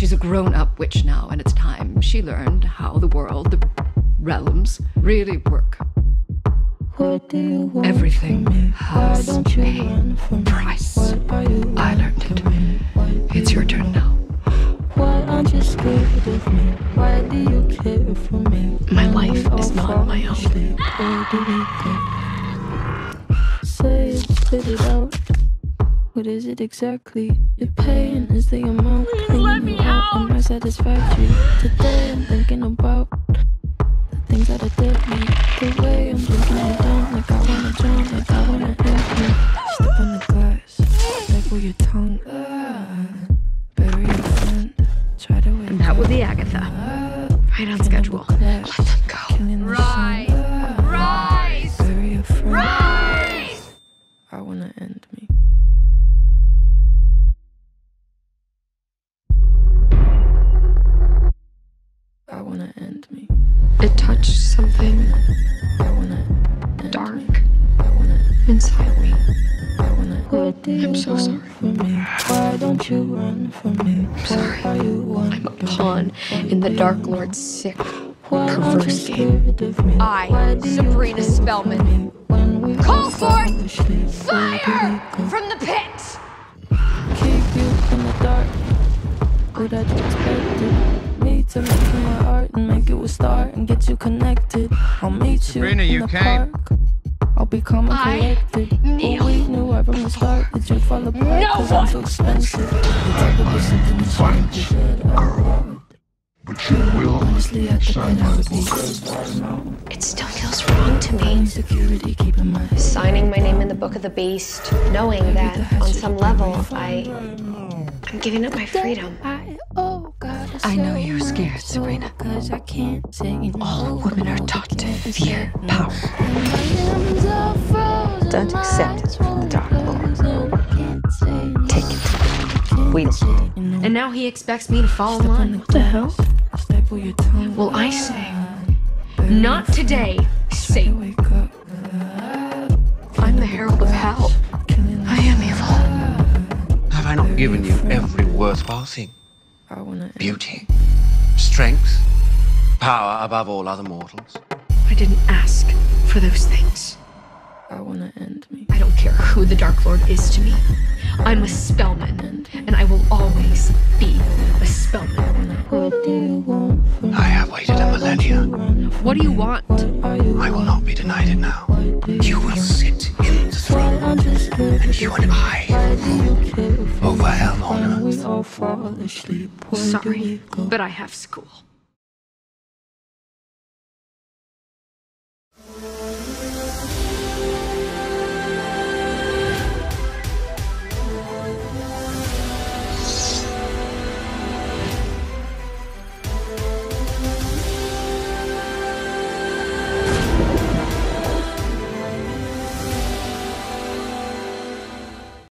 She's a grown up witch now, and it's time she learned how the world, the realms, really work. Everything has a price. I learned it. It's your turn now. Why aren't you scared of me? Why do you care for me? My life is not my own. Say it, spit it out. What is it exactly? Your pain is the amount. Please let me out. Am I satisfactory? Today I'm thinking about the things that I did me. The way I'm drinking it down, like I wanna drown, like I wanna end me. Step on the glass, staple your tongue. Bury your friend. Try to wake And that would be Agatha. Right on schedule. Let them go. Rise! It touched something I wanna dark inside me. I wanna I'm so sorry. Why don't you run from me? sorry. Why are you I'm a pawn in the Dark Lord's sick, Why aren't you perverse game. I, Why do you Sabrina Spellman, when we call forth? Fire from the pit! What I expected me to make you my art and make you a star and get you connected. I'll meet you Sabrina, in you the came. park. I'll be calm and collected. kneel But we knew right from the start that you'd fall apart No cause I'm so expensive. The type of person that you shouldn't be said out loud. But you will Honestly, I think that I would be It still feels wrong to me. insecurity keeping my Signing my name in the book of the beast, knowing that on some level I I'm giving up my freedom. I, oh God, I know you're scared, Sabrina. I can't. All women are taught to fear power. Don't accept it from the Dark Lord. Take it. Don't. And now he expects me to fall in line. What the hell? Well, I say, not today, Satan. I'm the herald of hell. I am evil. Have I not given you every worthwhile thing? Beauty, strength, power above all other mortals. I didn't ask for those things. I wanna end me. I don't care who the Dark Lord is to me. I'm a Spellman, and I will always be a Spellman. What do you want from I have waited a millennia. What do you want? I will not be denied it now. You will sit in the throne, I'm just scared. and you and I Why do you care for over hell on earth. we all fall asleep? Where do we Sorry, but I have school.